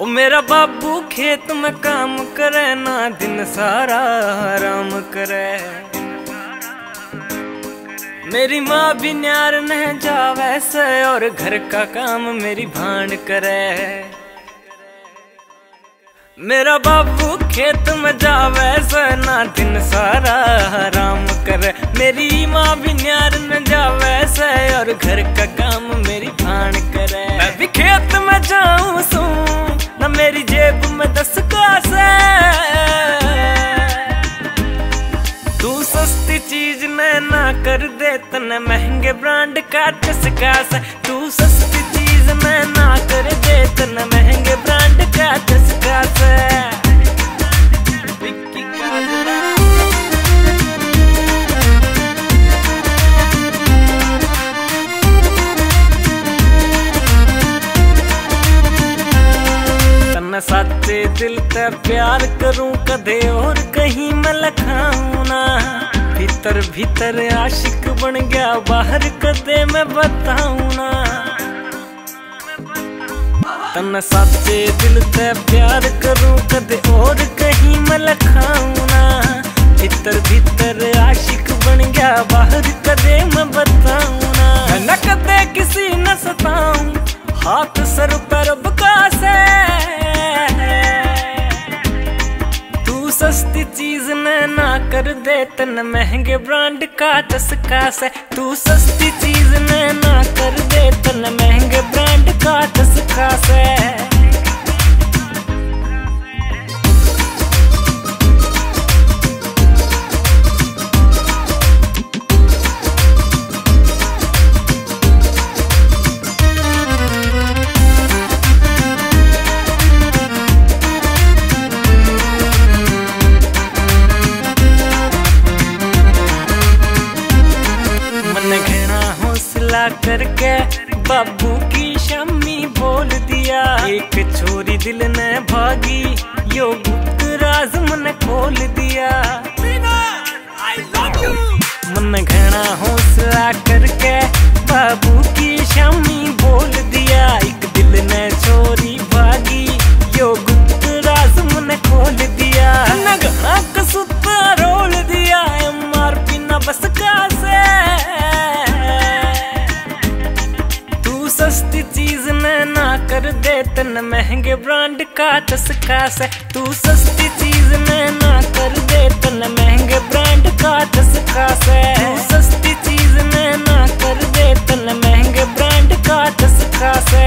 ओ मेरा बाबू, खेत में काम करे, ना दिन सारा आराम करे। मेरी माँ भी न्यार न जा वैसे और घर का काम मेरी भाण करे। मेरा बाबू, खेत में जा वैसे ना दिन सारा आराम करे। मेरी माँ भी न्यार न जा वैसे और घर का कर दे तने महँगे ब्रांड का चस्का से? तू सस्ती चीज़ ने ना कर दे तने महँगे ब्रांड का चस्का से? सच्चे दिल ते प्यार करूँ कदे भीतर भीतर आशिक बन गया। बाहर कदे मैं बताऊँ ना। तन्ने सच्चे दिल ते प्यार करूँ, कदे और कहीं मैं लखाऊं ना। भीतर भीतर आशिक बन गया। बाहर कदे मैं बताऊँ ना। न कदे किसी न सताऊ। हाथ सर पर बकासे तू सस्ती चीज़ ना कर दे तन महँगे ब्रांड का चस्का से। तू सस्ती चीज़ में ना कर दे। हौसला करके बाबू की शम्मी बोल दिया। एक छोरी दिल ने भागी, यो गुप्त राज मन खोल दिया। कर दे तन महँगे ब्रांड का तस्का से तू सस्ती चीज़ में ना कर दे तन महँगे ब्रांड का तस्का से सस्ती चीज़ में ना कर दे तन महँगे ब्रांड का तस्का से